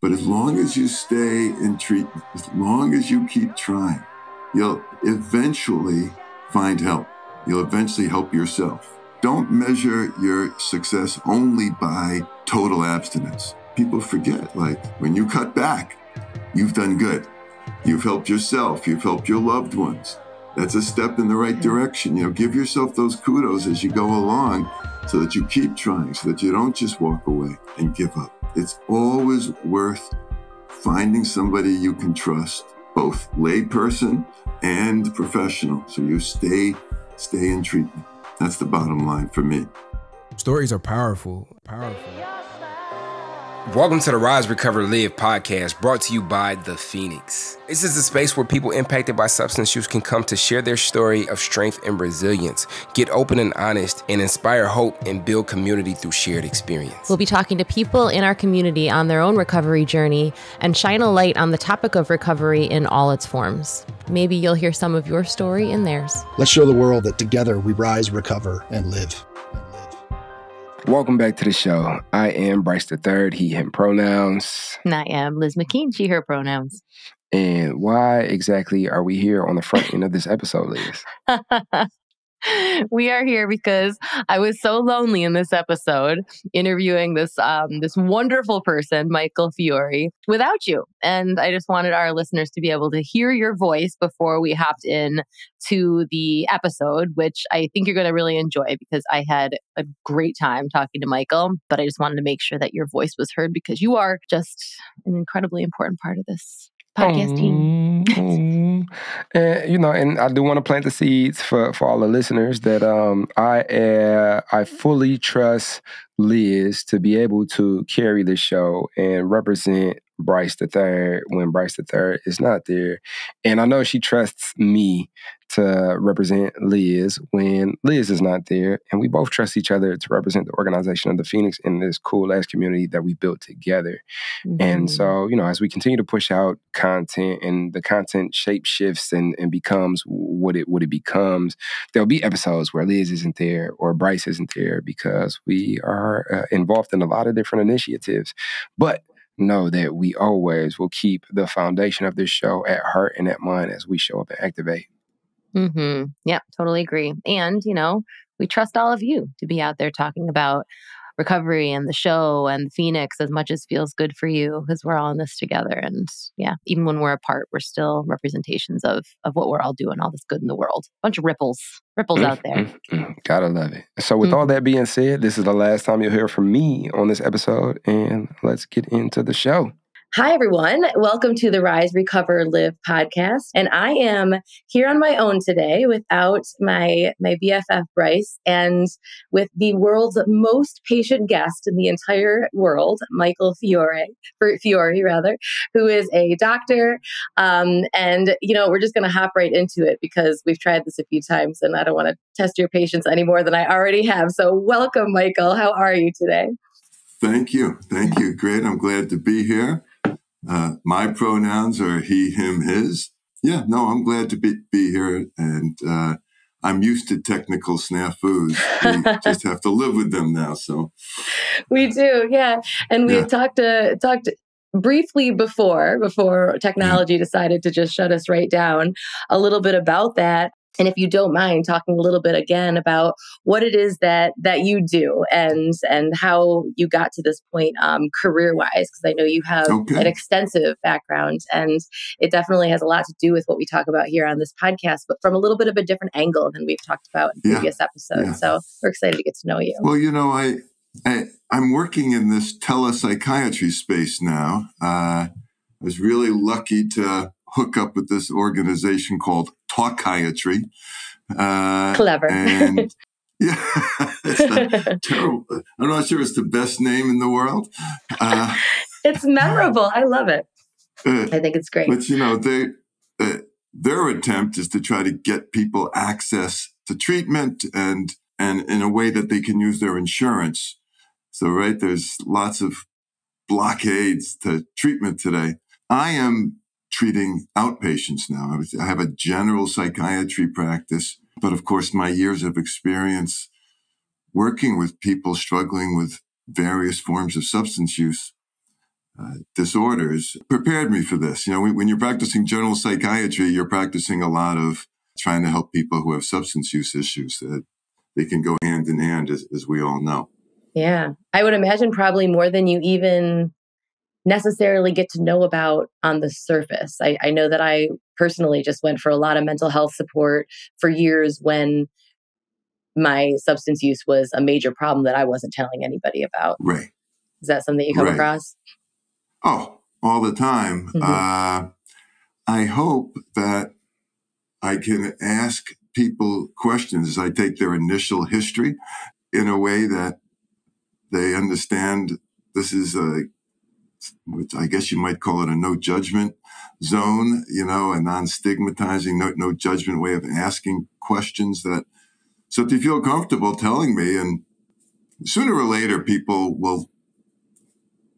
But as long as you stay in treatment, as long as you keep trying, you'll eventually find help. You'll eventually help yourself. Don't measure your success only by total abstinence. People forget, like when you cut back, you've done good. You've helped yourself, you've helped your loved ones. That's a step in the right direction. You know, give yourself those kudos as you go along so that you keep trying, so that you don't just walk away and give up. It's always worth finding somebody you can trust, both layperson and professional, so you stay stay in treatment. That's the bottom line for me. Stories are powerful, powerful. Welcome to the Rise, Recover, Live podcast brought to you by The Phoenix. This is a space where people impacted by substance use can come to share their story of strength and resilience, get open and honest, and inspire hope and build community through shared experience. We'll be talking to people in our community on their own recovery journey and shine a light on the topic of recovery in all its forms. Maybe you'll hear some of your story in theirs. Let's show the world that together we rise, recover, and live. Welcome back to the show. I am Bryce the Third, he, him pronouns. And I am Liz McKean, she, her pronouns. And why exactly are we here on the front end of this episode, Liz? we are here because I was so lonely in this episode interviewing this um, this wonderful person, Michael Fiori, without you. And I just wanted our listeners to be able to hear your voice before we hopped in to the episode, which I think you're going to really enjoy because I had a great time talking to Michael. But I just wanted to make sure that your voice was heard because you are just an incredibly important part of this podcast team. and you know, and I do want to plant the seeds for for all the listeners that um I uh, I fully trust Liz to be able to carry the show and represent Bryce the third when Bryce the third is not there. And I know she trusts me to represent Liz when Liz is not there. And we both trust each other to represent the organization of the Phoenix in this cool ass community that we built together. Mm-hmm. And so, you know, as we continue to push out content and the content shape shifts and, and becomes what it what it becomes, there'll be episodes where Liz isn't there or Bryce isn't there because we are uh, involved in a lot of different initiatives. But know that we always will keep the foundation of this show at heart and at mind as we show up and activate. Mm-hmm. Yep, totally agree. And, you know, we trust all of you to be out there talking about recovery and the show and Phoenix as much as feels good for you because we're all in this together. And yeah, even when we're apart, we're still representations of of what we're all doing, all this good in the world. Bunch of ripples, ripples out there. Mm-hmm. mm-hmm. Gotta love it. So with mm-hmm. all that being said, this is the last time you'll hear from me on this episode, and let's get into the show. Hi, everyone. Welcome to the Rise, Recover, Live podcast. And I am here on my own today without my, my BFF Bryce and with the world's most patient guest in the entire world, Michael Fiore, Fiori rather, who is a doctor. Um, and, you know, we're just going to hop right into it because we've tried this a few times and I don't want to test your patience any more than I already have. So welcome, Michael. How are you today? Thank you. Thank you. Great. I'm glad to be here. Uh, my pronouns are he, him, his. Yeah, no, I'm glad to be, be here. And uh, I'm used to technical snafus. We just have to live with them now. So we do, yeah. And we yeah. talked to talked briefly before before technology yeah. decided to just shut us right down a little bit about that and if you don't mind talking a little bit again about what it is that that you do and and how you got to this point um, career wise because i know you have okay. an extensive background and it definitely has a lot to do with what we talk about here on this podcast but from a little bit of a different angle than we've talked about in yeah. previous episodes yeah. so we're excited to get to know you well you know i, I i'm working in this telepsychiatry space now uh, i was really lucky to hook up with this organization called Talkiatry. Uh, Clever. And yeah, it's terrible. I'm not sure it's the best name in the world. Uh, it's memorable. I love it. Uh, I think it's great. But you know, they uh, their attempt is to try to get people access to treatment and and in a way that they can use their insurance. So right, there's lots of blockades to treatment today. I am treating outpatients now. I have a general psychiatry practice, but of course, my years of experience working with people struggling with various forms of substance use uh, disorders prepared me for this. You know, when, you're practicing general psychiatry, you're practicing a lot of trying to help people who have substance use issues that they can go hand in hand, as, as we all know. Yeah. I would imagine probably more than you even necessarily get to know about on the surface. I, I know that I personally just went for a lot of mental health support for years when my substance use was a major problem that I wasn't telling anybody about. Right. Is that something you come right. across? Oh, all the time. Mm-hmm. Uh, I hope that I can ask people questions as I take their initial history in a way that they understand this is a, which I guess you might call it a no judgment zone, you know, a non stigmatizing, no, no judgment way of asking questions that, so if you feel comfortable telling me and sooner or later people will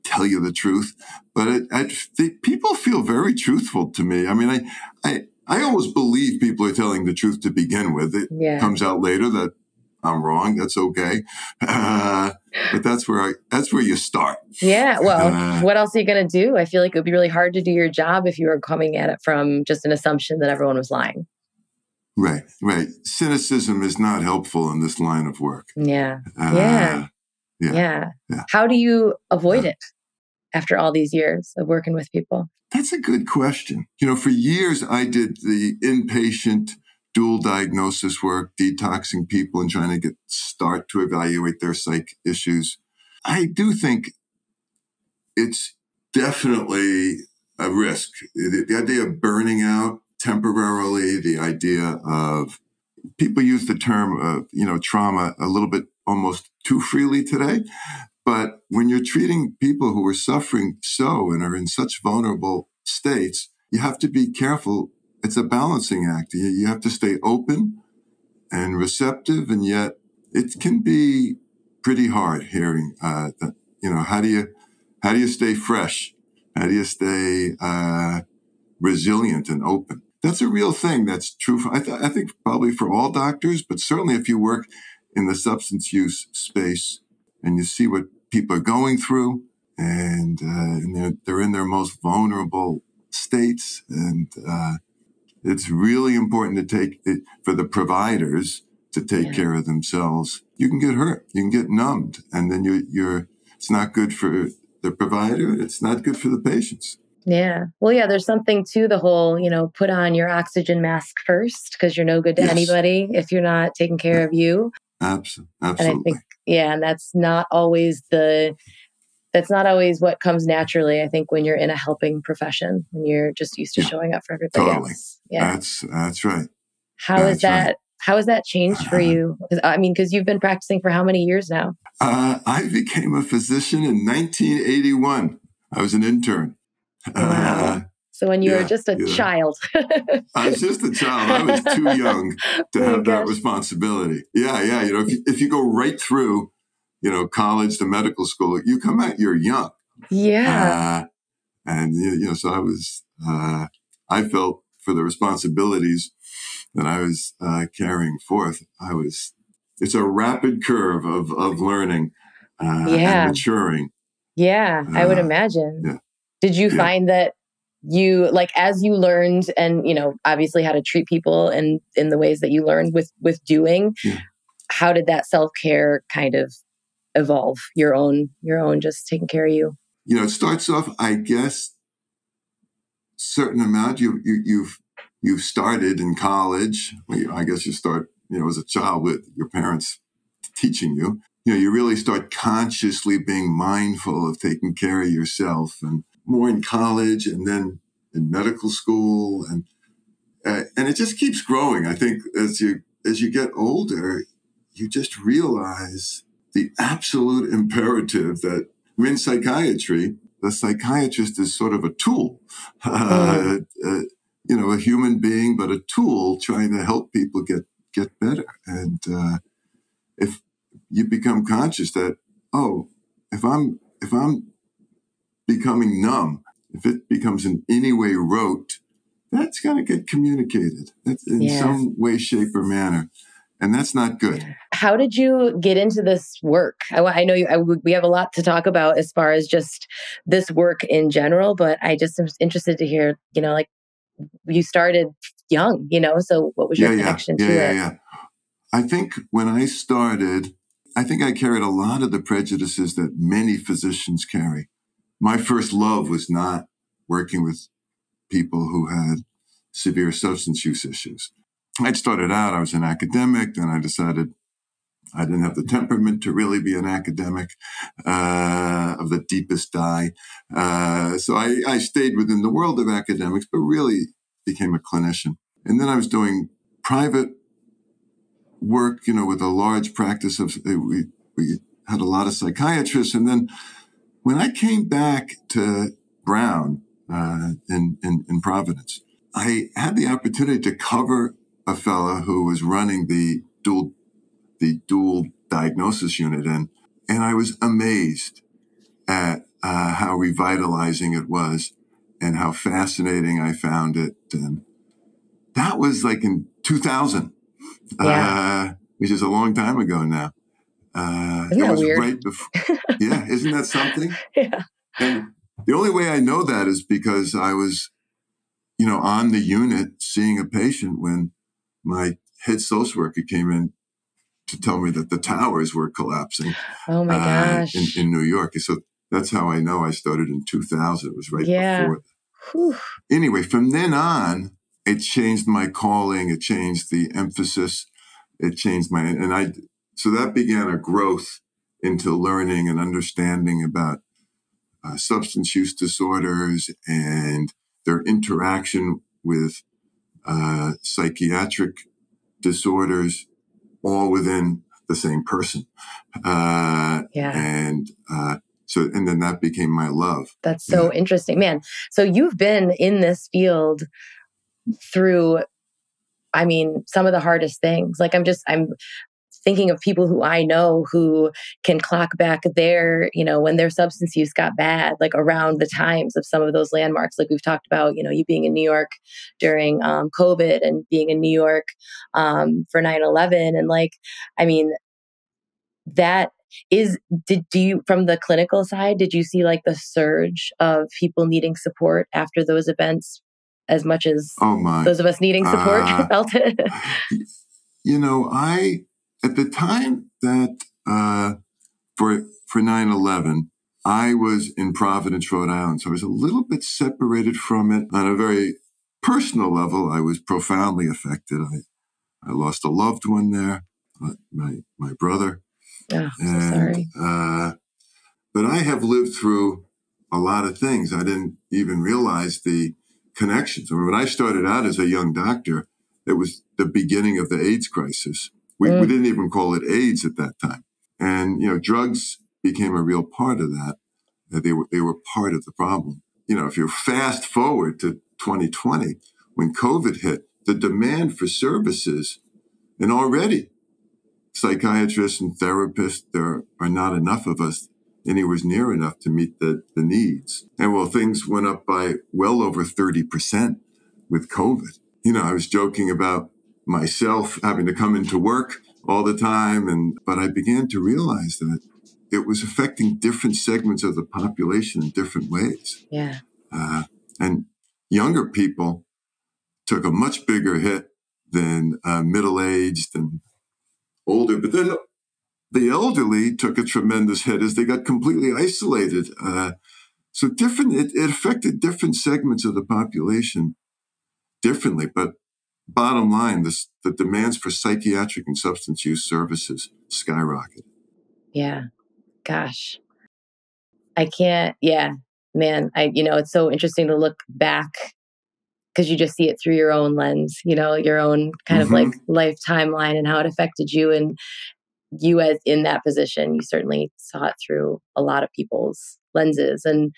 tell you the truth, but it, I, they, people feel very truthful to me. I mean, I, I, I always believe people are telling the truth to begin with. It yeah. comes out later that I'm wrong. That's okay. Uh, but that's where I, that's where you start. Yeah. Well, uh, what else are you going to do? I feel like it would be really hard to do your job if you were coming at it from just an assumption that everyone was lying. Right. Right. Cynicism is not helpful in this line of work. Yeah. Uh, yeah. yeah. Yeah. Yeah. How do you avoid it after all these years of working with people? That's a good question. You know, for years I did the inpatient dual diagnosis work, detoxing people and trying to get start to evaluate their psych issues. I do think it's definitely a risk. The, the idea of burning out temporarily, the idea of people use the term of, you know, trauma a little bit almost too freely today. But when you're treating people who are suffering so and are in such vulnerable states, you have to be careful it's a balancing act. You, have to stay open and receptive, and yet it can be pretty hard hearing uh. You know, how do you how do you stay fresh? How do you stay uh, resilient and open? That's a real thing. That's true. For, I, th- I think probably for all doctors, but certainly if you work in the substance use space and you see what people are going through, and, uh, and they're, they're in their most vulnerable states, and uh, it's really important to take it for the providers to take yeah. care of themselves. You can get hurt, you can get numbed, and then you, you're, it's not good for the provider, it's not good for the patients. Yeah. Well, yeah, there's something to the whole, you know, put on your oxygen mask first because you're no good to yes. anybody if you're not taking care of you. Absolutely. Absolutely. And I think, yeah, and that's not always the that's not always what comes naturally. I think when you're in a helping profession, when you're just used to yeah, showing up for everybody totally. else. Yeah, that's that's right. How that's is that? Right. How has that changed for you? I mean, because you've been practicing for how many years now? Uh, I became a physician in 1981. I was an intern. Wow. Uh, so when you yeah, were just a yeah. child. I was just a child. I was too young to oh have that responsibility. Yeah, yeah. You know, if you, if you go right through you know, college to medical school, you come out, you're young. Yeah. Uh, and, you know, so I was, uh, I felt for the responsibilities that I was uh, carrying forth, I was, it's a rapid curve of, of learning uh, yeah. and maturing. Yeah, I would uh, imagine. Yeah. Did you yeah. find that you like as you learned and you know obviously how to treat people and in the ways that you learned with with doing yeah. how did that self-care kind of evolve your own your own just taking care of you? You know it starts off i guess certain amount you, you you've you've started in college i guess you start you know as a child with your parents teaching you. You know you really start consciously being mindful of taking care of yourself and more in college and then in medical school and uh, and it just keeps growing. I think as you as you get older you just realize the absolute imperative that in psychiatry, the psychiatrist is sort of a tool, uh, uh, you know, a human being, but a tool trying to help people get get better. And uh, if you become conscious that, oh, if I'm if I'm becoming numb, if it becomes in any way rote, that's going to get communicated in some way, shape, or manner. And that's not good. How did you get into this work? I, I know you, I, we have a lot to talk about as far as just this work in general, but I just am interested to hear, you know, like you started young, you know, so what was your yeah, connection yeah, to yeah, it? Yeah, I think when I started, I think I carried a lot of the prejudices that many physicians carry. My first love was not working with people who had severe substance use issues. I'd started out, I was an academic, then I decided I didn't have the temperament to really be an academic uh, of the deepest dye. Uh, so I, I, stayed within the world of academics, but really became a clinician. And then I was doing private work, you know, with a large practice of, uh, we, we had a lot of psychiatrists. And then when I came back to Brown uh, in, in, in Providence, I had the opportunity to cover a fellow who was running the dual the dual diagnosis unit in, and I was amazed at uh, how revitalizing it was and how fascinating I found it. And that was like in 2000, yeah. uh, which is a long time ago now. Uh, isn't that weird? Right before, yeah, isn't that something? yeah. And the only way I know that is because I was, you know, on the unit seeing a patient when my head social worker came in to tell me that the towers were collapsing. Oh my gosh! Uh, in, in, New York, so that's how I know I started in 2000. It was right yeah. before. Whew. Anyway, from then on, it changed my calling. It changed the emphasis. It changed my and I. So that began a growth into learning and understanding about uh, substance use disorders and their interaction with uh, psychiatric disorders all within the same person. Uh, yeah. And uh, so, and then that became my love. That's so yeah. interesting, man. So you've been in this field through, I mean, some of the hardest things. Like I'm just, I'm thinking of people who I know who can clock back their, you know, when their substance use got bad, like around the times of some of those landmarks. Like we've talked about, you know, you being in New York during um, COVID and being in New York um, for 9 11. And like, I mean, that is did do you from the clinical side did you see like the surge of people needing support after those events as much as oh those of us needing support uh, felt it you know i at the time that uh, for for 9-11 i was in providence rhode island so i was a little bit separated from it. On a very personal level i was profoundly affected. I i lost a loved one there my my brother. Oh, and, so sorry. uh, but i have lived through a lot of things. I didn't even realize the connections. I mean, when i started out as a young doctor it was the beginning of the aids crisis we, mm. we didn't even call it AIDS at that time. And, you know, drugs became a real part of that. They were, they were part of the problem. You know, if you fast forward to 2020, when COVID hit, the demand for services, and already psychiatrists and therapists, there are not enough of us anywhere near enough to meet the, the needs. And well, things went up by well over 30% with COVID. You know, I was joking about myself having to come into work all the time. And, but I began to realize that it was affecting different segments of the population in different ways. Yeah. Uh, and younger people took a much bigger hit than uh, middle aged and older. But then the elderly took a tremendous hit as they got completely isolated. Uh, so different, it, it affected different segments of the population differently. But bottom line, this, the demands for psychiatric and substance use services skyrocketed. Yeah. Gosh. I can't, yeah, man. I, you know, it's so interesting to look back because you just see it through your own lens, you know, your own kind mm-hmm. of like life timeline and how it affected you. And you, as in that position, you certainly saw it through a lot of people's lenses. And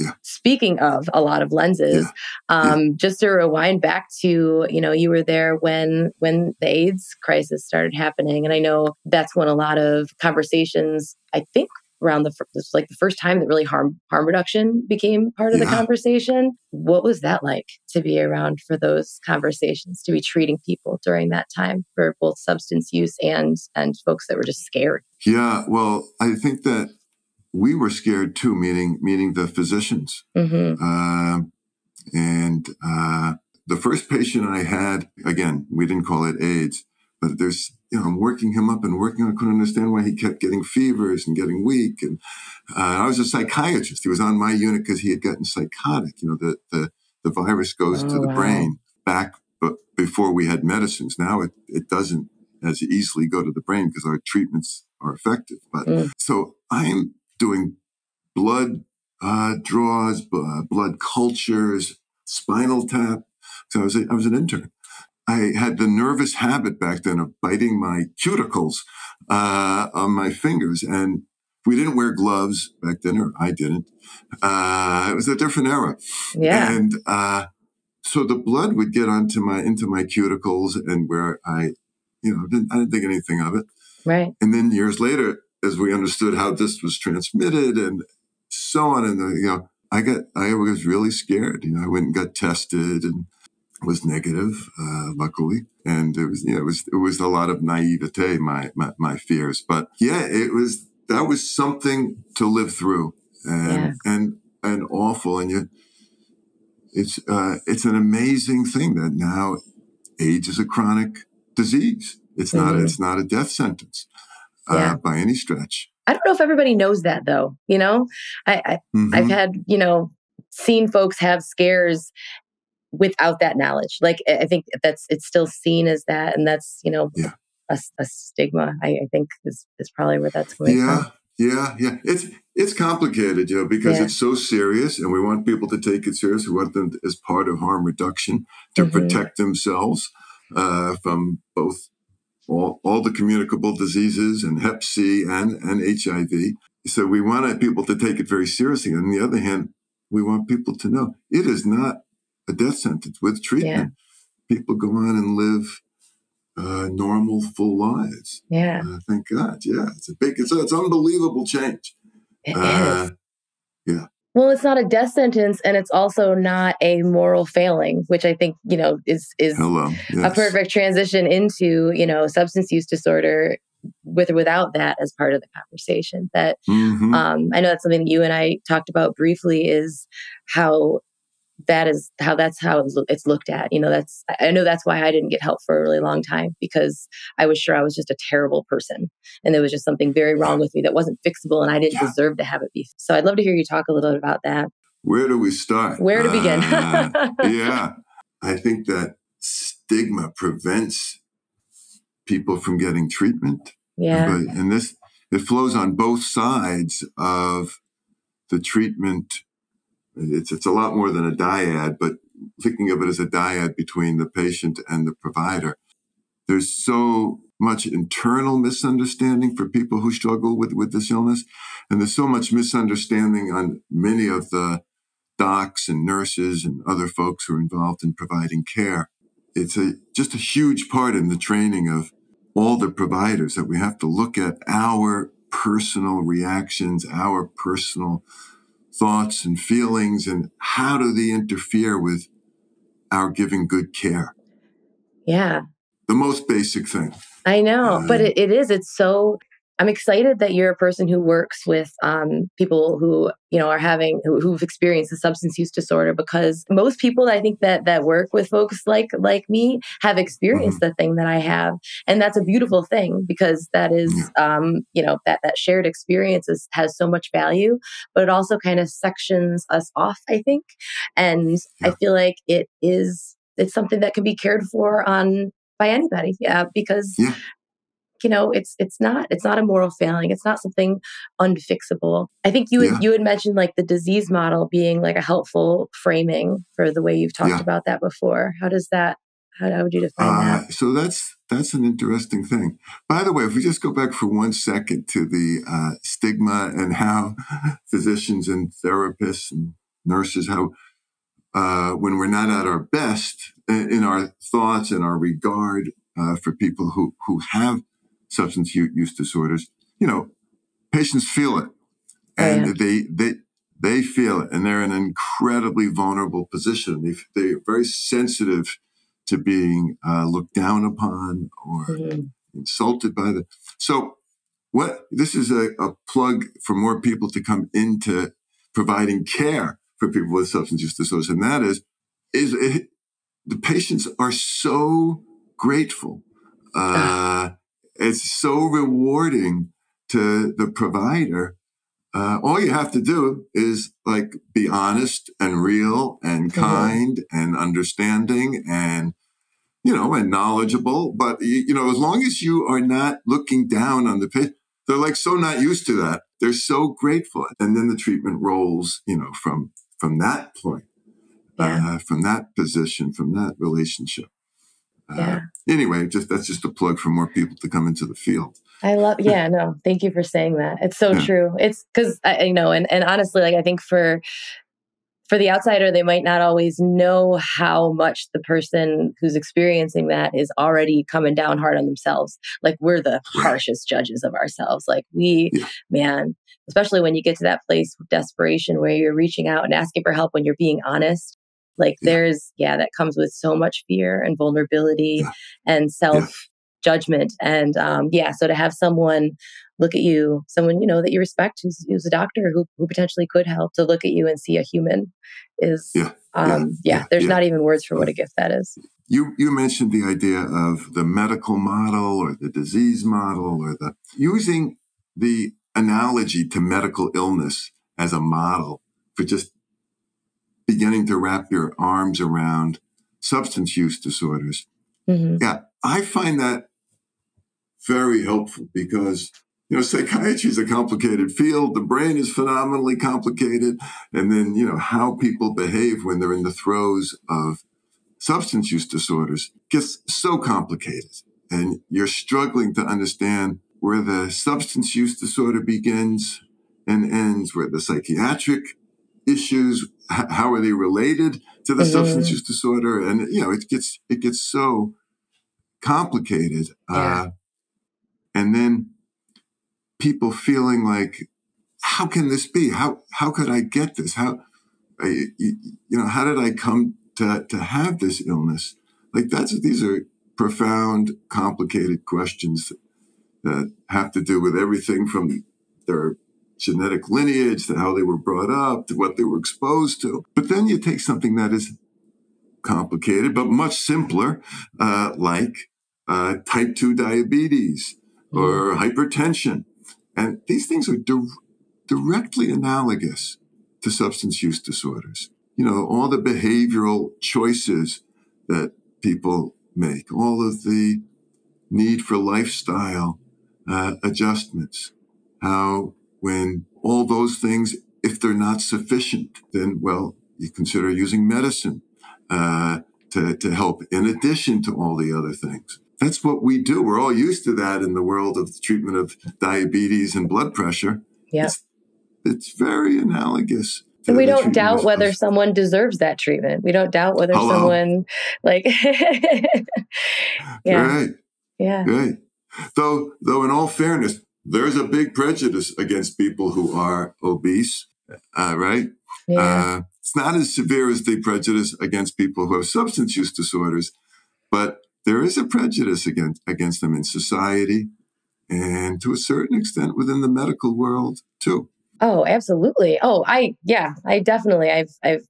yeah. Speaking of a lot of lenses, yeah. Um, yeah. just to rewind back to you know you were there when when the AIDS crisis started happening, and I know that's when a lot of conversations I think around the this like the first time that really harm harm reduction became part of yeah. the conversation. What was that like to be around for those conversations, to be treating people during that time for both substance use and and folks that were just scared? Yeah, well, I think that we were scared too, meaning meaning the physicians. Mm-hmm. Uh, and uh, the first patient I had, again, we didn't call it AIDS, but there's you know, I'm working him up and working. I couldn't understand why he kept getting fevers and getting weak. And uh, I was a psychiatrist. He was on my unit because he had gotten psychotic. You know, the the, the virus goes oh, to the wow. brain back, but before we had medicines. Now it it doesn't as easily go to the brain because our treatments are effective. But mm. so I'm doing blood uh, draws, blood cultures, spinal tap. So I was a, I was an intern. I had the nervous habit back then of biting my cuticles uh, on my fingers. And we didn't wear gloves back then, or I didn't. Uh, it was a different era. Yeah. And uh, so the blood would get onto my into my cuticles, and where I, you know, didn't, I didn't think anything of it. Right. And then years later, as we understood how this was transmitted and so on, and the, you know, I got I was really scared. You know, I went and got tested and was negative, uh, luckily, and it was you know it was it was a lot of naivete, my, my my fears, but yeah, it was that was something to live through, and yeah. and and awful, and you, it's uh, it's an amazing thing that now AIDS is a chronic disease. It's mm-hmm. not it's not a death sentence uh, by any stretch. I don't know if everybody knows that though. You know, I, I mm-hmm. I've had you know seen folks have scares without that knowledge. Like I think that's it's still seen as that, and that's you know yeah. a, a, stigma. I, I, think is is probably where that's going. Yeah, from. yeah, yeah. It's it's complicated, you know, because yeah. it's so serious, and we want people to take it serious. We want them to, as part of harm reduction to mm-hmm. protect themselves uh, from both all, all the communicable diseases and Hep C and and HIV. So we want people to take it very seriously. On the other hand, we want people to know it is not a death sentence with treatment. Yeah. People go on and live uh, normal, full lives. Yeah. Uh, thank God. Yeah. It's a big, it's, it's unbelievable change. It uh, is. Yeah. Well, it's not a death sentence, and it's also not a moral failing, which I think you know is is Hello. Yes. a perfect transition into you know substance use disorder with or without that as part of the conversation. That mm-hmm. um, I know that's something that you and I talked about briefly is how that is how that's how it's looked at. You know, that's I know that's why I didn't get help for a really long time because I was sure I was just a terrible person and there was just something very wrong with me that wasn't fixable and I didn't yeah. deserve to have it be. So I'd love to hear you talk a little bit about that. Where do we start? Where to begin? uh, yeah, I think that stigma prevents people from getting treatment. Yeah, But, and this it flows on both sides of the treatment it's, it's a lot more than a dyad, but thinking of it as a dyad between the patient and the provider. There's so much internal misunderstanding for people who struggle with, with this illness. And there's so much misunderstanding on many of the docs and nurses and other folks who are involved in providing care. It's a, just a huge part in the training of all the providers that we have to look at our personal reactions, our personal thoughts and feelings and how do they interfere with our giving good care? Yeah. The most basic thing. I know, uh, but it, it is. It's so I'm excited that you're a person who works with um, people who you know are having who, have experienced a substance use disorder because most people I think that that work with folks like like me have experienced mm-hmm. the thing that I have, and that's a beautiful thing because that is um, you know that that shared experience is, has so much value, but it also kind of sections us off. I think, and yeah. I feel like it is it's something that can be cared for on by anybody yeah because yeah you know it's it's not it's not a moral failing. It's not something unfixable. I think you yeah. you had mentioned like the disease model being like a helpful framing for the way you've talked yeah. about that before. How does that how, how would you define uh, that so that's that's an interesting thing. By the way if we just go back for one second to the uh, stigma and how physicians and therapists and nurses how uh, when we're not at our best in our thoughts and our regard uh, for people who who have substance use disorders, you know, patients feel it. and oh, yeah. they they they feel it, and they're in an incredibly vulnerable position. They they're very sensitive to being uh, looked down upon or mm-hmm. insulted by the. So, what this is a, a plug for more people to come into providing care for people with substance use disorders, and that is is it, the patients are so grateful. Uh, it's so rewarding to the provider. Uh, all you have to do is like be honest and real and kind mm-hmm. and understanding and you know and knowledgeable. But you know, as long as you are not looking down on the patient, they're like so not used to that. They're so grateful, and then the treatment rolls. You know, from from that point, yeah. uh, from that position, from that relationship. Uh, yeah. Anyway, just that's just a plug for more people to come into the field. I love, yeah, no, thank you for saying that. It's so yeah. true. It's because I, you know, and and honestly, like I think for for the outsider, they might not always know how much the person who's experiencing that is already coming down hard on themselves. Like we're the harshest judges of ourselves. Like we, yeah. man, especially when you get to that place of desperation where you're reaching out and asking for help when you're being honest like yeah. there's, yeah, that comes with so much fear and vulnerability yeah. and self judgment. And um, yeah, so to have someone look at you, someone, you know, that you respect, who's, who's a doctor who, who potentially could help to look at you and see a human is, yeah, um, yeah, there's not even words for what a gift that is. You, you mentioned the idea of the medical model or the disease model or the using the analogy to medical illness as a model for just beginning to wrap your arms around substance use disorders. Mm-hmm. Yeah, I find that very helpful because you know psychiatry is a complicated field the brain is phenomenally complicated and then you know how people behave when they're in the throes of substance use disorders gets so complicated and you're struggling to understand where the substance use disorder begins and ends where the psychiatric issues how are they related to the mm-hmm. substance use disorder and you know it gets it gets so complicated yeah. uh, and then people feeling like how can this be how how could i get this how you, you know how did i come to to have this illness like that's these are profound complicated questions that, that have to do with everything from their genetic lineage to how they were brought up to what they were exposed to. But then you take something that is complicated but much simpler, uh, like uh, type 2 diabetes or mm. hypertension. And these things are di- directly analogous to substance use disorders. You know, all the behavioral choices that people make, all of the need for lifestyle uh, adjustments, how when all those things, if they're not sufficient, then, well, you consider using medicine uh, to, to help in addition to all the other things. That's what we do. We're all used to that in the world of the treatment of diabetes and blood pressure. Yeah. It's, it's very analogous. And we don't doubt whether someone deserves that treatment. We don't doubt whether Hello. someone like yeah. Right. Yeah. Right. Though though in all fairness, there's a big prejudice against people who are obese, uh, right? Yeah. Uh, it's not as severe as the prejudice against people who have substance use disorders, but there is a prejudice against against them in society, and to a certain extent within the medical world too. Oh, absolutely. Oh, I yeah, I definitely I've I've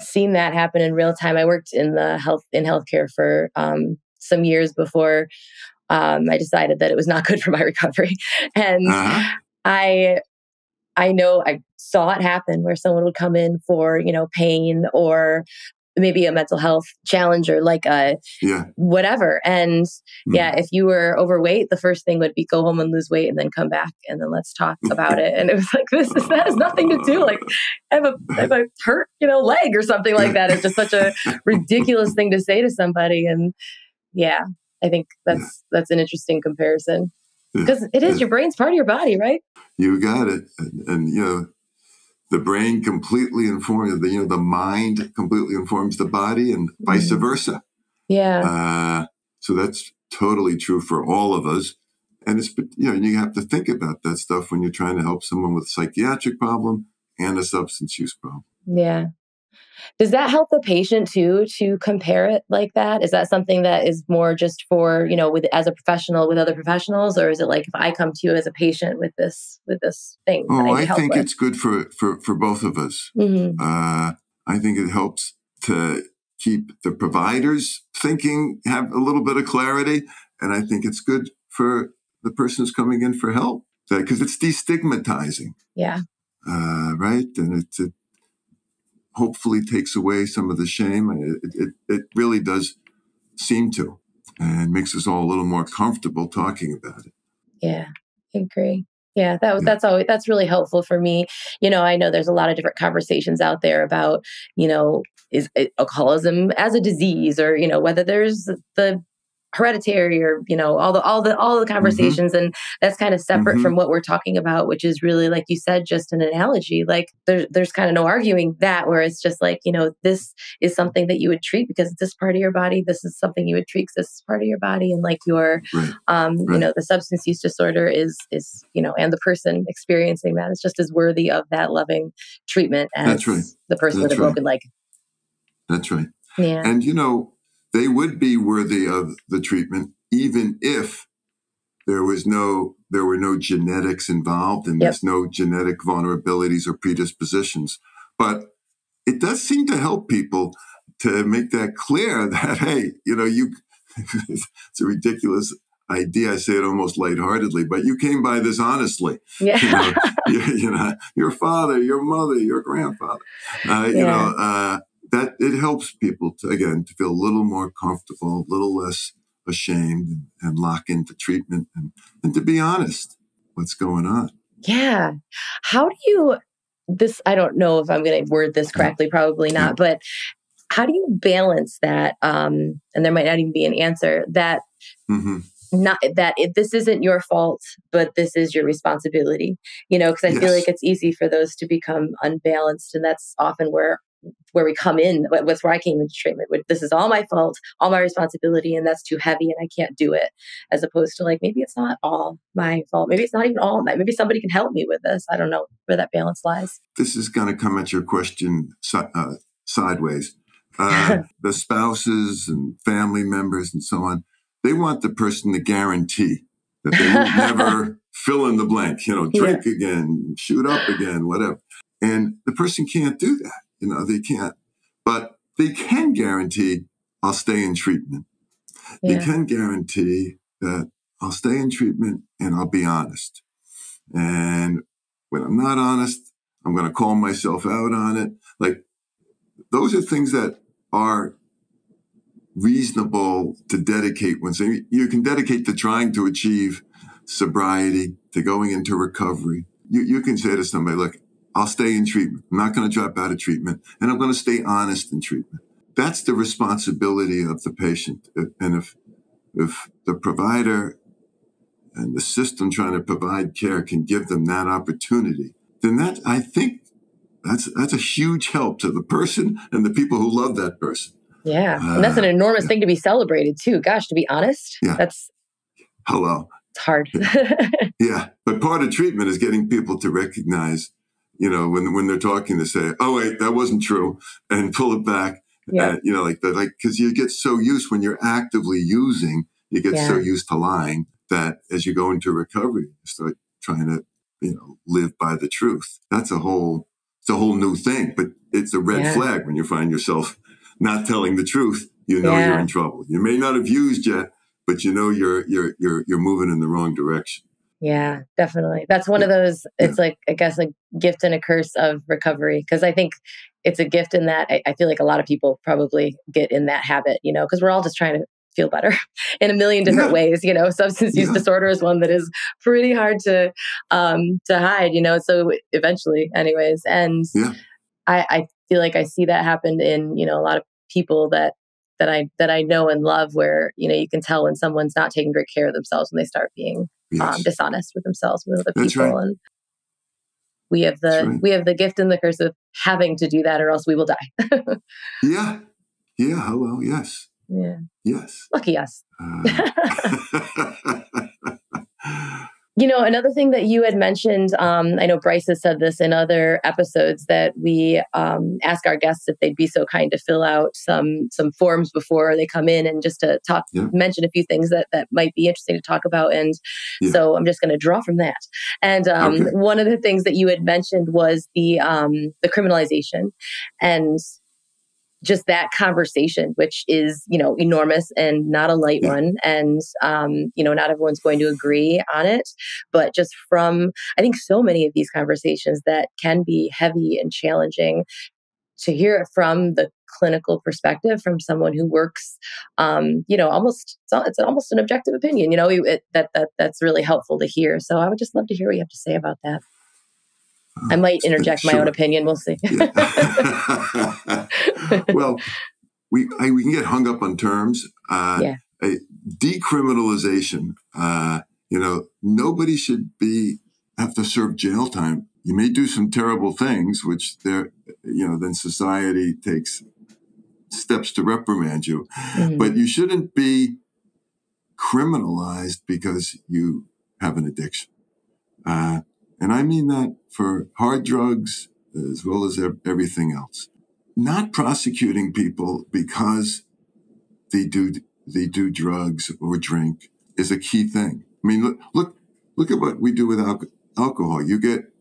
seen that happen in real time. I worked in the health in healthcare for um, some years before um, I decided that it was not good for my recovery. And uh-huh. I I know I saw it happen where someone would come in for, you know, pain or maybe a mental health challenge or like a yeah. whatever. And mm. yeah, if you were overweight, the first thing would be go home and lose weight and then come back and then let's talk about it. And it was like, this is, that has nothing to do. Like I have a, I have a hurt, you know, leg or something like that. It's just such a ridiculous thing to say to somebody. And yeah, I think that's yeah. that's an interesting comparison because it is your brain's part of your body, right? You got it, and, and you know the brain completely informs the you know the mind completely informs the body, and vice mm. versa. Yeah. Uh, so that's totally true for all of us. and it's you know you have to think about that stuff when you're trying to help someone with a psychiatric problem and a substance use problem. Yeah. Does that help the patient too to compare it like that? Is that something that is more just for, you know, with as a professional with other professionals or is it like if I come to you as a patient with this with this thing? Oh, I, I think with? it's good for for for both of us. Mm-hmm. Uh, I think it helps to keep the providers thinking have a little bit of clarity and I think it's good for the person who's coming in for help because it's destigmatizing. Yeah. Uh, right? And it, it hopefully takes away some of the shame. It, it, it really does seem to, and makes us all a little more comfortable talking about it. Yeah, I agree. Yeah, that that's always that's really helpful for me. You know, I know there's a lot of different conversations out there about, you know, is eh, alcoholism as a disease or, you know, whether there's the hereditary or you know all the all the all the mm-hmm. conversations mm-hmm. and that's kind of separate mm-hmm. from what we're talking about which is really like you said just an analogy like there's there's kind of no arguing that where it's just like you know this is something that you would treat because it's this part of your body this is something you would treat because this is part of your body and like your right. um right. you know the substance use disorder is is you know and the person experiencing that is just as worthy of that loving treatment as right. the person that's with a broken leg that's right yeah and you know they would be worthy of the treatment even if there was no there were no genetics involved and yep. there's no genetic vulnerabilities or predispositions but it does seem to help people to make that clear that hey you know you it's a ridiculous idea i say it almost lightheartedly but you came by this honestly yeah. you, know, you, you know your father your mother your grandfather uh, yeah. you know uh, that it helps people to again to feel a little more comfortable, a little less ashamed, and, lock into treatment, and, and to be honest, what's going on. Yeah, how do you? This I don't know if I'm going to word this correctly. Probably not, yeah. but how do you balance that? Um, and there might not even be an answer that. Mm-hmm not that it, this isn't your fault but this is your responsibility you know because i yes. feel like it's easy for those to become unbalanced and that's often where where we come in with where I came into treatment. This is all my fault, all my responsibility, and that's too heavy, and I can't do it. As opposed to like maybe it's not all my fault. Maybe it's not even all my. Maybe somebody can help me with this. I don't know where that balance lies. This is going to come at your question uh, sideways. Uh, the spouses and family members and so on, they want the person to guarantee that they will never fill in the blank. You know, drink yeah. again, shoot up again, whatever. And the person can't do that. You know, they can't, but they can guarantee I'll stay in treatment. Yeah. They can guarantee that I'll stay in treatment and I'll be honest. And when I'm not honest, I'm going to call myself out on it. Like those are things that are reasonable to dedicate when you can dedicate to trying to achieve sobriety, to going into recovery. You, you can say to somebody, look, I'll stay in treatment. I'm not going to drop out of treatment and I'm going to stay honest in treatment. That's the responsibility of the patient. And if, if the provider and the system trying to provide care can give them that opportunity, then that, I think that's, that's a huge help to the person and the people who love that person. Yeah. Uh, and that's an enormous yeah. thing to be celebrated too. Gosh, to be honest, yeah. that's hello. It's hard. yeah. yeah. But part of treatment is getting people to recognize you know, when when they're talking, they say, "Oh wait, that wasn't true," and pull it back. Yeah. And, you know, like that, like because you get so used when you're actively using, you get yeah. so used to lying that as you go into recovery, you start trying to, you know, live by the truth. That's a whole, it's a whole new thing. But it's a red yeah. flag when you find yourself not telling the truth. You know you're in trouble. You may not have used yet, but you know you're you're you're you're moving in the wrong direction. Yeah, definitely. That's one of those, it's like, I guess, a gift and a curse of recovery. Cause I think it's a gift in that I, I feel like a lot of people probably get in that habit, you know, because we're all just trying to feel better in a million different yeah. ways you know substance use yeah. disorder is one that is pretty hard to um to hide you know so eventually anyways and yeah. I, I feel like i see that happen in you know a lot of people that that i that i know and love where you know you can tell when someone's not taking great care of themselves when they start being yes. um, dishonest with themselves with other That's people right. and we have the right. we have the gift and the curse of having to do that or else we will die. Yeah. Yeah. Hello yes. Yeah. Yes. Lucky us. Uh, You know, another thing that you had mentioned, um, I know Bryce has said this in other episodes that we um, ask our guests if they'd be so kind to fill out some some forms before they come in and just to talk, yeah. mention a few things that that might be interesting to talk about. And yeah. so I'm just going to draw from that. And um, okay. one of the things that you had mentioned was the um, the criminalization, and just that conversation, which is, you know, enormous and not a light yeah. one. And, um, you know, not everyone's going to agree on it. But just from, I think, so many of these conversations that can be heavy and challenging to hear it from the clinical perspective from someone who works um, you know almost it's, almost an objective opinion you know it, that, that that's really helpful to hear so i would just love to hear what you have to say about that I might interject sure. my own opinion. We'll see. well, we I, we can get hung up on terms. Uh, yeah. decriminalization. Uh, you know, nobody should be have to serve jail time. You may do some terrible things, which there, you know, then society takes steps to reprimand you. Mm-hmm. But you shouldn't be criminalized because you have an addiction. Uh, and I mean that for hard drugs as well as everything else. Not prosecuting people because they do they do drugs or drink is a key thing. I mean, look look look at what we do with al- alcohol. You get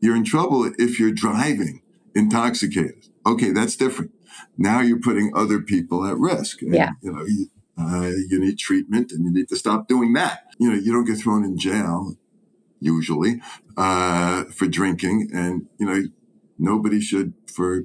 you're in trouble if you're driving intoxicated. Okay, that's different. Now you're putting other people at risk. And, yeah. You know, you, uh, you need treatment and you need to stop doing that. You know, you don't get thrown in jail usually, uh, for drinking. And, you know, nobody should for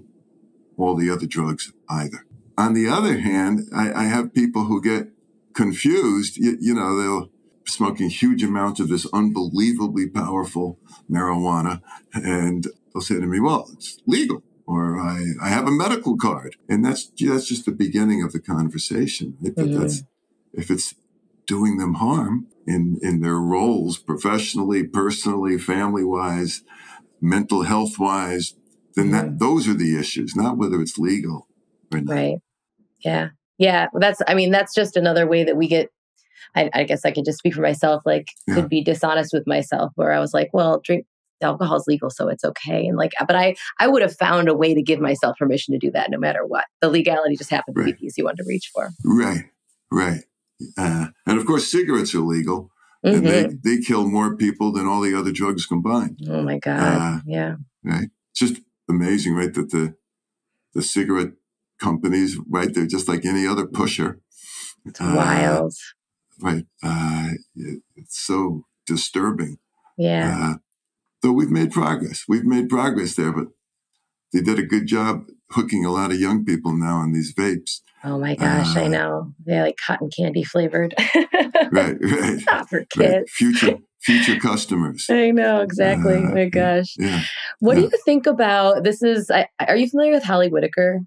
all the other drugs either. On the other hand, I, I have people who get confused. You, you know, they'll smoking huge amounts of this unbelievably powerful marijuana. And they'll say to me, well, it's legal or I, I have a medical card. And that's, that's just the beginning of the conversation. Mm-hmm. That's, if it's doing them harm in, in their roles professionally, personally, family wise, mental health wise, then that, mm-hmm. those are the issues, not whether it's legal or not. Right. Yeah. Yeah. Well, that's, I mean, that's just another way that we get I, I, guess I could just speak for myself, like yeah. could be dishonest with myself where I was like, well, drink alcohol is legal, so it's okay. And like, but I, I would have found a way to give myself permission to do that no matter what. The legality just happened to right. be the easy one to reach for. Right. Right. Uh, and of course, cigarettes are legal. Mm-hmm. And they, mm-hmm. they kill more people than all the other drugs combined. Oh my God. Uh, yeah. Right. It's just amazing, right? That the the cigarette companies, right? They're just like any other pusher. It's uh, wild. Right. Uh, it, it's so disturbing. Yeah. Uh, though we've made progress. We've made progress there, but they did a good job hooking a lot of young people now on these vapes. Oh my gosh, uh, I know. They're like cotton candy flavored. right, right. Not for kids. Right. Future future customers. I know, exactly. Uh, my gosh. Yeah. What yeah. do you think about this is I, are you familiar with Holly Whitaker?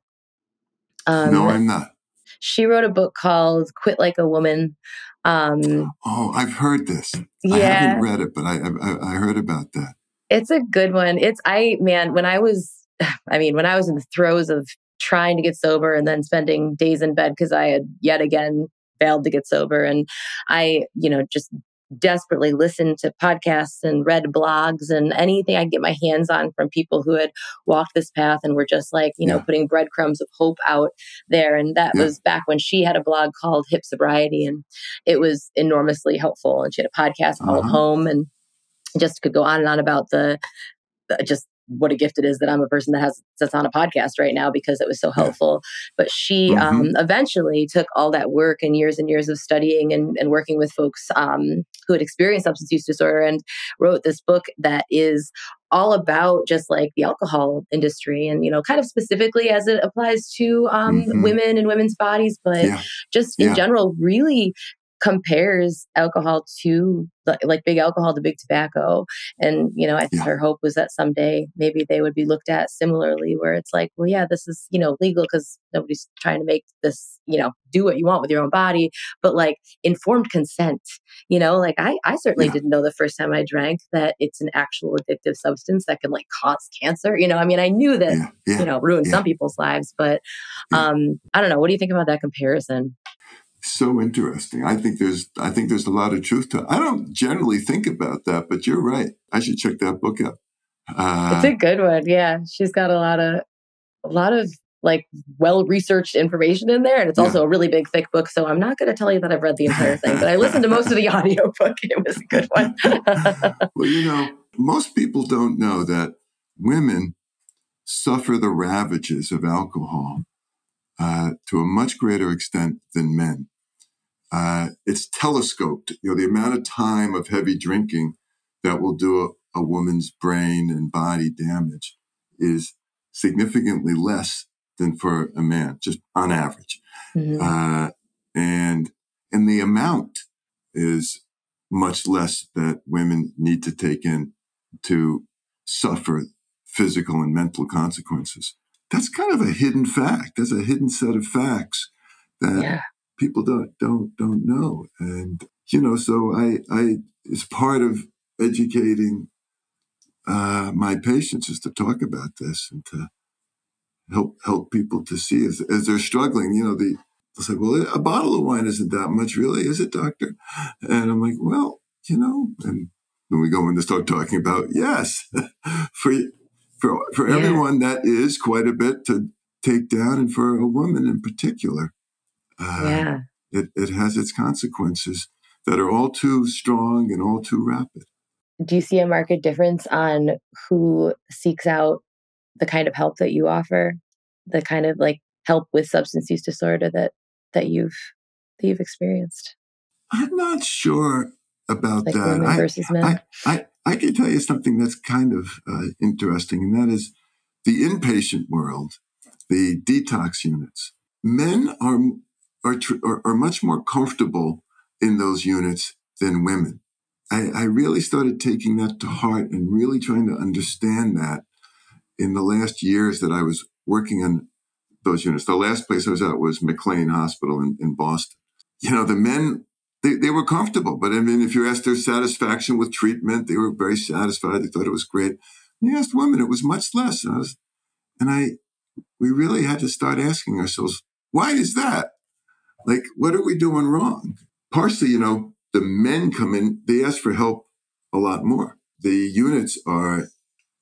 Um, no, I'm not. She wrote a book called Quit Like a Woman. Um, oh, I've heard this. Yeah. I haven't read it, but I, I I heard about that. It's a good one. It's I man, when I was I mean, when I was in the throes of trying to get sober and then spending days in bed because I had yet again failed to get sober. And I, you know, just desperately listened to podcasts and read blogs and anything I get my hands on from people who had walked this path and were just like, you yeah. know, putting breadcrumbs of hope out there. And that yeah. was back when she had a blog called Hip Sobriety and it was enormously helpful. And she had a podcast uh-huh. called Home and just could go on and on about the just what a gift it is that I'm a person that has that's on a podcast right now because it was so helpful. But she mm-hmm. um, eventually took all that work and years and years of studying and, and working with folks um, who had experienced substance use disorder and wrote this book that is all about just like the alcohol industry and you know kind of specifically as it applies to um, mm-hmm. women and women's bodies but yeah. just in yeah. general really compares alcohol to like big alcohol to big tobacco. And, you know, I think yeah. her hope was that someday maybe they would be looked at similarly, where it's like, well, yeah, this is, you know, legal because nobody's trying to make this, you know, do what you want with your own body, but like informed consent, you know, like I, I certainly yeah. didn't know the first time I drank that it's an actual addictive substance that can like cause cancer. You know, I mean, I knew that, yeah. you know, ruin some people's lives, but um, I don't know. What do you think about that comparison? So interesting. I think there's I think there's a lot of truth to it. I don't generally think about that, but you're right. I should check that book out. Uh, it's a good one. Yeah, she's got a lot of a lot of like well researched information in there, and it's yeah. also a really big thick book. So I'm not going to tell you that I've read the entire thing, but I listened to most of the audio book. It was a good one. well, you know, most people don't know that women suffer the ravages of alcohol uh, to a much greater extent than men. Uh, it's telescoped. You know, the amount of time of heavy drinking that will do a, a woman's brain and body damage is significantly less than for a man, just on average. Mm-hmm. Uh, and and the amount is much less that women need to take in to suffer physical and mental consequences. That's kind of a hidden fact. That's a hidden set of facts that yeah. people don't don't don't know. And you know, so I I it's part of educating uh, my patients is to talk about this and to help help people to see as, as they're struggling. You know, the they'll say, "Well, a bottle of wine isn't that much, really, is it, doctor?" And I'm like, "Well, you know," and when we go in to start talking about yes, for for for yeah. everyone that is quite a bit to take down, and for a woman in particular, uh, yeah, it it has its consequences that are all too strong and all too rapid. Do you see a market difference on who seeks out the kind of help that you offer, the kind of like help with substance use disorder that that you've that you've experienced? I'm not sure about like that. I. I, I, I can tell you something that's kind of uh, interesting, and that is the inpatient world, the detox units. Men are are, are, are much more comfortable in those units than women. I, I really started taking that to heart and really trying to understand that in the last years that I was working on those units. The last place I was at was McLean Hospital in, in Boston. You know, the men, they, they were comfortable, but I mean, if you asked their satisfaction with treatment, they were very satisfied. They thought it was great. And you asked women, it was much less. And I was, and I, we really had to start asking ourselves, why is that? Like, what are we doing wrong? Partially, you know, the men come in, they ask for help a lot more. The units are,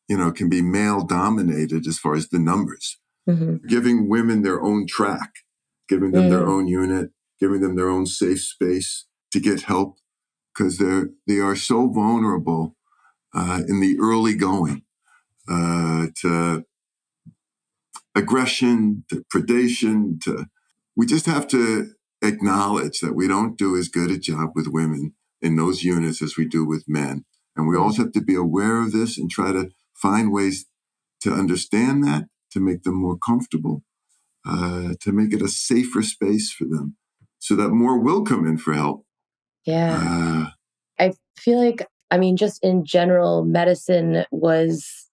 you know, can be male dominated as far as the numbers. Mm-hmm. Giving women their own track, giving them mm. their own unit, giving them their own safe space to get help because they're they are so vulnerable uh, in the early going uh, to aggression, to predation, to we just have to acknowledge that we don't do as good a job with women in those units as we do with men. And we also have to be aware of this and try to find ways to understand that, to make them more comfortable, uh, to make it a safer space for them so that more will come in for help. Yeah. Uh, I feel like, I mean, just in general, medicine was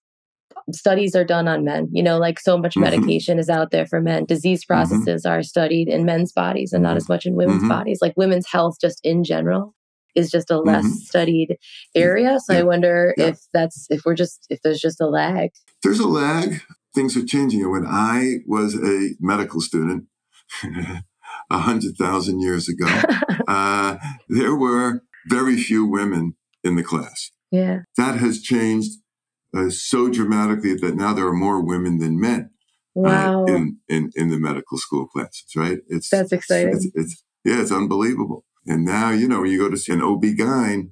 studies are done on men. You know, like so much mm-hmm. medication is out there for men. Disease mm-hmm. processes mm-hmm. are studied in men's bodies and not as much in women's mm-hmm. bodies. Like women's health, just in general, is just a less mm-hmm. studied area. So yeah. I wonder yeah. if that's if we're just if there's just a lag. There's a lag. Things are changing. When I was a medical student. A hundred thousand years ago, uh, there were very few women in the class. Yeah. That has changed uh, so dramatically that now there are more women than men uh, wow. uh, in, in, in the medical school classes, right? It's That's exciting. It's, it's, yeah, it's unbelievable. And now, you know, when you go to see an OB-GYN,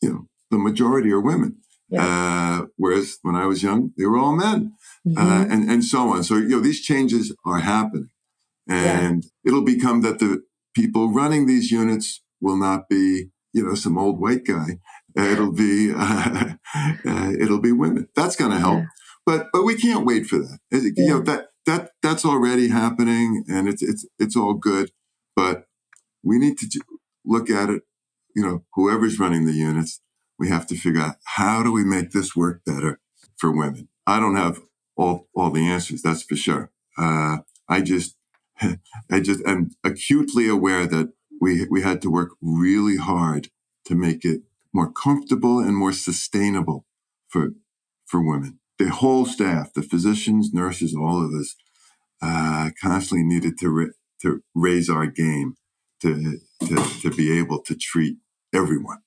you know, the majority are women. Yeah. Uh, whereas when I was young, they were all men, uh, mm-hmm. and, and so on. So, you know, these changes are happening. And yeah. it'll become that the people running these units will not be, you know, some old white guy it'll be uh, uh, it'll be women. That's going to help. Yeah. But but we can't wait for that. It, yeah. You know that that that's already happening, and it's it's it's all good. But we need to look at it. You know, whoever's running the units, we have to figure out how do we make this work better for women. I don't have all all the answers. That's for sure. Uh, I just I just am acutely aware that we we had to work really hard to make it more comfortable and more sustainable for for women. The whole staff, the physicians, nurses, all of us, uh, constantly needed to to raise our game to, to, to be able to treat everyone.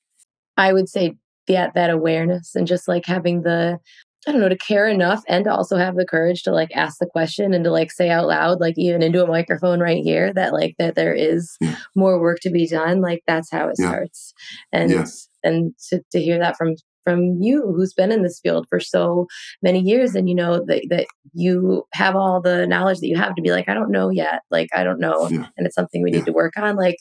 I would say that that awareness and just like having the I don't know, to care enough and to also have the courage to like ask the question and to like say out loud, like even into a microphone right here, that like that there is Yeah. more work to be done. Like that's how it Yeah. starts. And Yeah. and to, to hear that from from you who's been in this field for so many years and you know that, that you have all the knowledge that you have to be like, I don't know yet. Like I don't know. Yeah. And it's something we need to work on. Like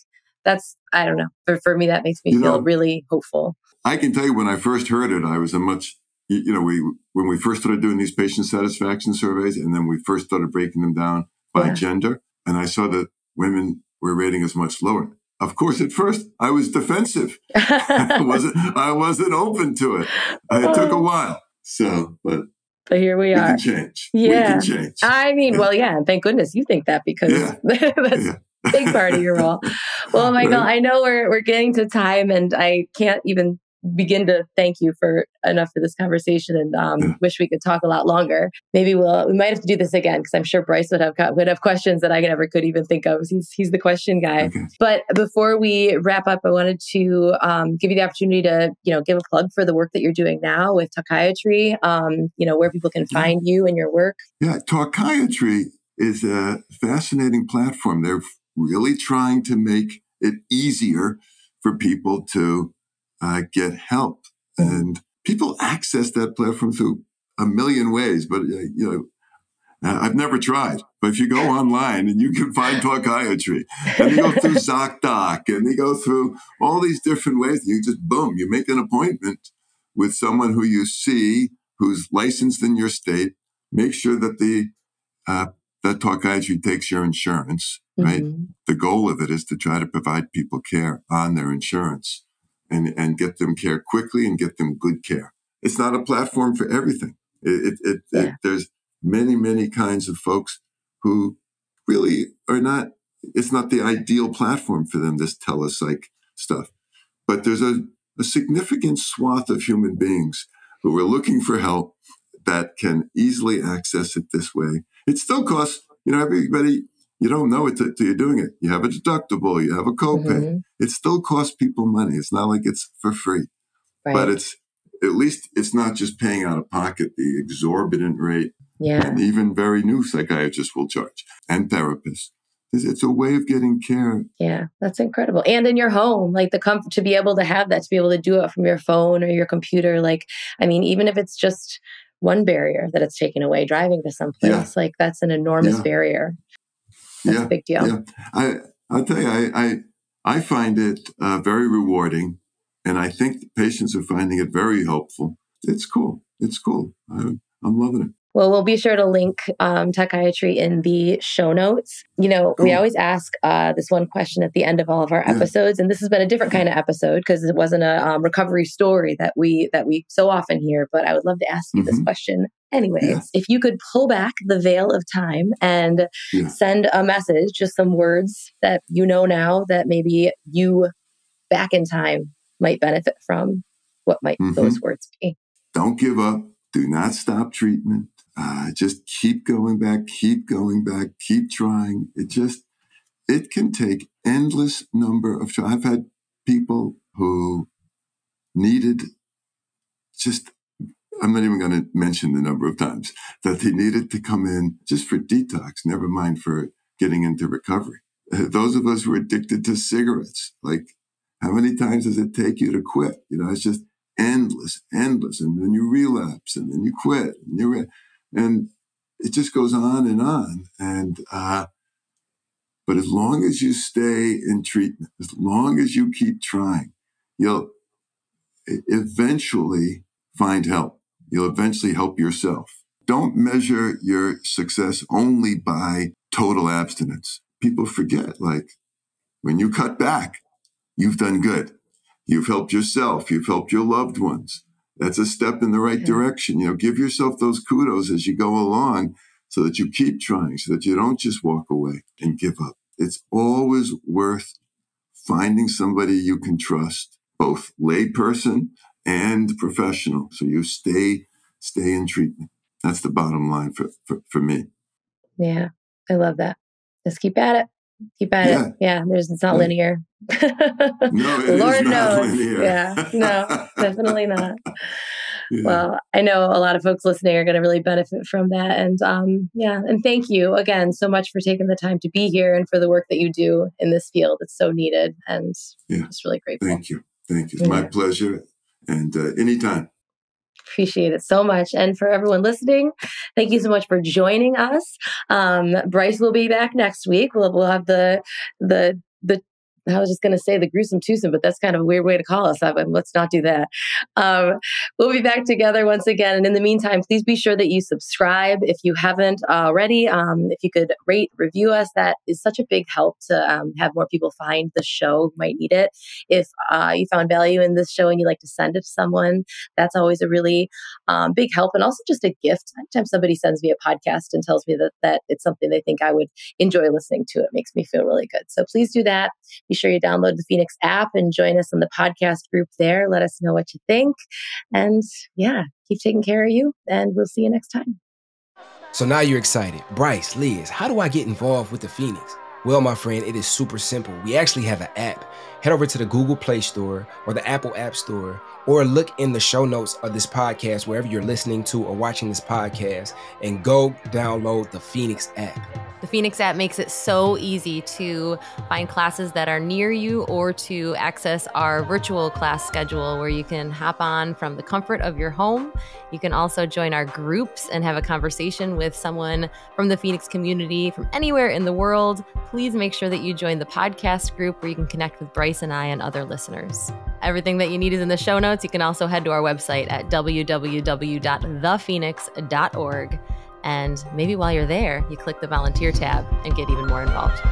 that's I don't know. For for me that makes me You feel know, really hopeful. I can tell you when I first heard it, I was a much, you know, we when we first started doing these patient satisfaction surveys, and then we first started breaking them down by Yeah. gender, and I saw that women were rating us much lower. Of course, at first I was defensive. I wasn't. I wasn't open to it. It oh. took a while. So, but but here we we are. can change. Yeah. we can change. I mean, well, yeah, and thank goodness you think that because Yeah. that's Yeah. a big part of your role. Well, Michael, Right. I know we're we're getting to time, and I can't even begin to thank you for enough for this conversation, and um, wish we could talk a lot longer. Maybe we'll we might have to do this again because I'm sure Bryce would have would have questions that I never could even think of. He's he's the question guy. Okay. But before we wrap up, I wanted to um, give you the opportunity to, you know, give a plug for the work that you're doing now with Talkiatry. Um, you know, where people can find you and your work. Yeah, Talkiatry is a fascinating platform. They're really trying to make it easier for people to uh, get help, and people access that platform through a million ways. But uh, you know, I've never tried. But if you go online and you can find Talkiatry, and you go through ZocDoc, and you go through all these different ways, you just boom, you make an appointment with someone who you see who's licensed in your state. Make sure that the uh, that Talkiatry takes your insurance, right? Mhm. The goal of it is to try to provide people care on their insurance and, and get them care quickly and get them good care. It's not a platform for everything. It, it, it, Yeah. there's many, many kinds of folks who really are not, it's not the ideal platform for them, this telepsych stuff. But there's a, a significant swath of human beings who are looking for help that can easily access it this way. It still costs, you know, everybody, you don't know it till till you're doing it. You have a deductible, you have a copay. Mhm. It still costs people money. It's not like it's for free, Right. but it's at least it's not just paying out of pocket the exorbitant rate yeah. and even very new psychiatrists will charge and therapists. It's, it's a way of getting care. Yeah, that's incredible. And in your home, like the comfort to be able to have that, to be able to do it from your phone or your computer. Like, I mean, even if it's just one barrier that it's taken away, driving to someplace, Yeah. like that's an enormous Yeah. barrier. That's yeah, a big deal. yeah. I I'll tell you, I I, I find it uh, very rewarding, and I think the patients are finding it very helpful. It's cool. It's cool. I, I'm loving it. Well, we'll be sure to link um, Talkiatry in the show notes. You know, we always ask uh, this one question at the end of all of our Yeah. episodes, and this has been a different kind of episode because it wasn't a um, recovery story that we that we so often hear. But I would love to ask you this Mhm. question, anyways. Yeah. If you could pull back the veil of time and Yeah. send a message, just some words that you know now that maybe you back in time might benefit from, what might Mhm. those words be? Don't give up. Do not stop treatment. Uh, just keep going back. Keep going back. Keep trying. It just it can take endless number of. I've had people who needed just. I'm not even going to mention the number of times that they needed to come in just for detox. Never mind for getting into recovery. Those of us who are addicted to cigarettes, like how many times does it take you to quit? You know, it's just endless, endless, and then you relapse, and then you quit, and you re- and it just goes on and on. And uh, but as long as you stay in treatment, as long as you keep trying, you'll eventually find help. You'll eventually help yourself. Don't measure your success only by total abstinence. People forget, like when you cut back, you've done good. You've helped yourself. You've helped your loved ones. That's a step in the right Yeah. direction. You know, give yourself those kudos as you go along so that you keep trying, so that you don't just walk away and give up. It's always worth finding somebody you can trust, both layperson and professional. So you stay, stay in treatment. That's the bottom line for, for, for me. Yeah, I love that. Just keep at it. keep at yeah. it. Yeah, there's it's not yeah. linear. no, Lord knows. Linear. Yeah, no, definitely not. Yeah. Well, I know a lot of folks listening are going to really benefit from that. And um, yeah, and thank you again so much for taking the time to be here and for the work that you do in this field. It's so needed and yeah. just really grateful. Thank you. Thank you. It's my pleasure. And uh, anytime. Appreciate it so much. And for everyone listening, thank you so much for joining us. Um, Bryce will be back next week. We'll, we'll have the the the I was just going to say the gruesome twosome, but that's kind of a weird way to call us. Let's not do that. Um, we'll be back together once again. And in the meantime, please be sure that you subscribe if you haven't already. Um, if you could rate, review us, that is such a big help to um, have more people find the show who might need it. If uh, you found value in this show and you'd like to send it to someone, that's always a really um, big help. And also just a gift. Anytime somebody sends me a podcast and tells me that, that it's something they think I would enjoy listening to, it makes me feel really good. So please do that. Be sure you download the Phoenix app and join us on the podcast group there. Let us know what you think. And yeah, keep taking care of you, and we'll see you next time. So now you're excited. Bryce, Liz, how do I get involved with the Phoenix? Well, my friend, it is super simple. We actually have an app. Head over to the Google Play Store or the Apple App Store, or look in the show notes of this podcast, wherever you're listening to or watching this podcast, and go download the Phoenix app. The Phoenix app makes it so easy to find classes that are near you or to access our virtual class schedule where you can hop on from the comfort of your home. You can also join our groups and have a conversation with someone from the Phoenix community from anywhere in the world. Please make sure that you join the podcast group where you can connect with Bryce and I and other listeners. Everything that you need is in the show notes. You can also head to our website at www.thephoenix.org. And maybe while you're there, you click the volunteer tab and get even more involved.